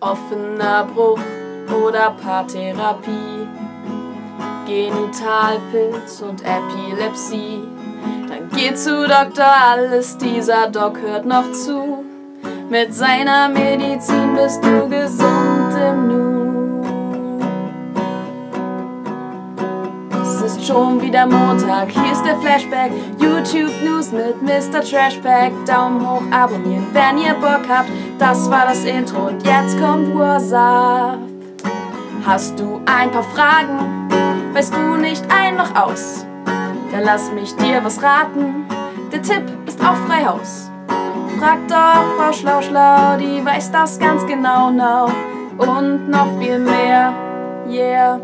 offener Bruch oder Paartherapie, Genitalpilz und Epilepsie. Dann geh zu Doktor Alles, dieser Doc hört noch zu. Mit seiner Medizin bist du gesund schon wieder Montag, hier ist der Flashback. YouTube News mit Mr. Trashback. Daumen hoch, abonnieren, wenn ihr Bock habt. Das war das Intro und jetzt kommt WhatsApp. Hast du ein paar Fragen? Weißt du nicht ein noch aus? Dann lass mich dir was raten. Der Tipp ist auch frei Haus. Frag doch Frau Schlau Schlau, die weiß das ganz genau now. Und noch viel mehr, yeah.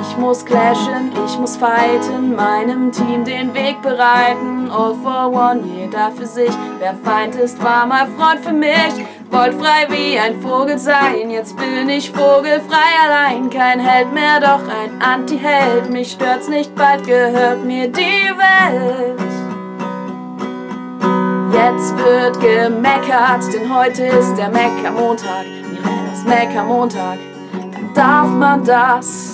Ich muss clashen, ich muss fighten, meinem Team den Weg bereiten. All for one, jeder für sich. Wer Feind ist, war mal Freund für mich. Wollt frei wie ein Vogel sein, jetzt bin ich vogelfrei allein. Kein Held mehr, doch ein Anti-Held. Mich stört's nicht, bald gehört mir die Welt. Jetzt wird gemeckert, denn heute ist der Meckermontag. Das Meckermontag, dann darf man das.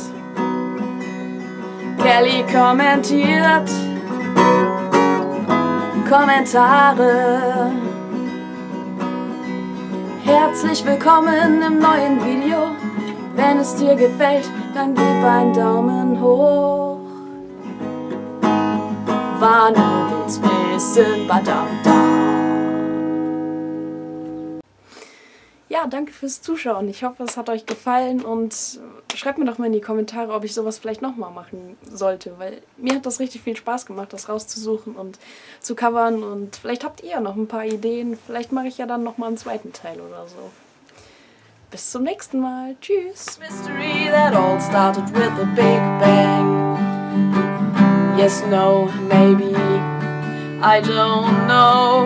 Kelly kommentiert Kommentare. Herzlich willkommen im neuen Video. Wenn es dir gefällt, dann gib einen Daumen hoch. Warne will's wissen, badam Ja, danke fürs Zuschauen. Ich hoffe, es hat euch gefallen und schreibt mir doch mal in die Kommentare, ob ich sowas vielleicht nochmal machen sollte, weil mir hat das richtig viel Spaß gemacht, das rauszusuchen und zu covern und vielleicht habt ihr noch ein paar Ideen. Vielleicht mache ich ja dann nochmal einen zweiten Teil oder so. Bis zum nächsten Mal. Tschüss. Mystery that all started with a big bang. Yes, no, maybe, I don't know.